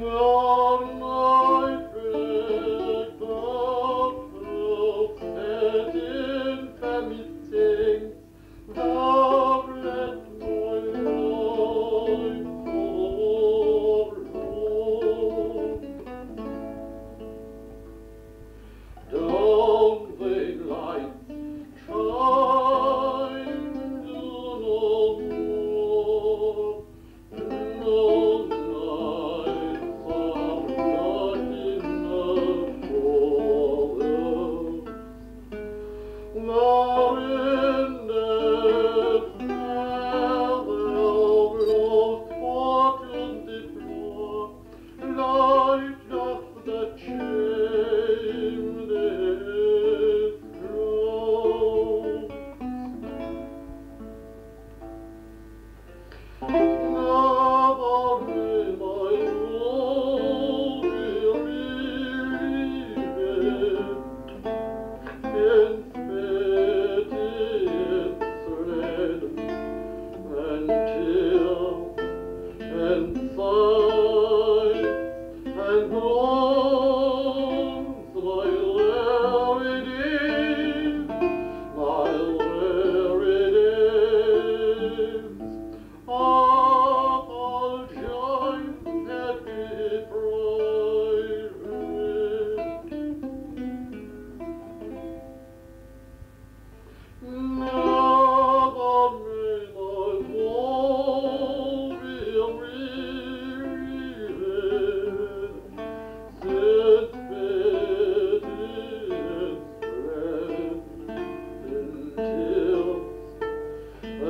No. Bye.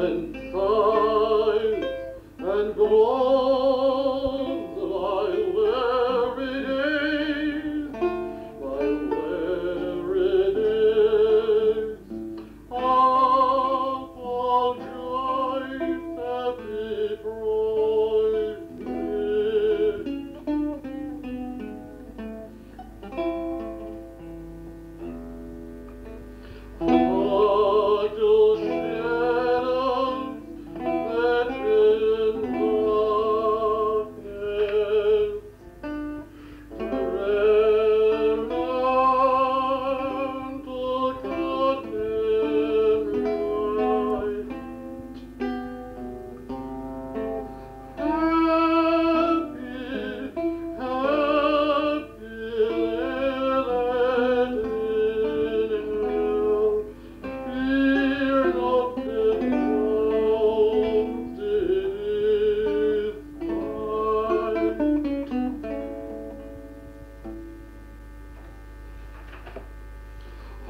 heaven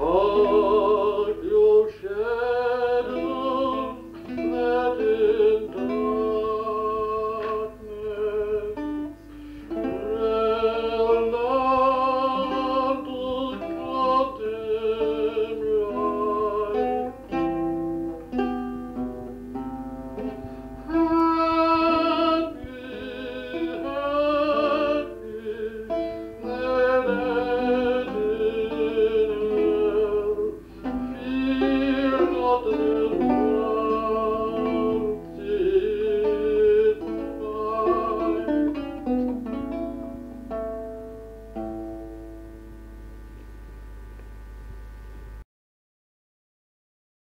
Fear outro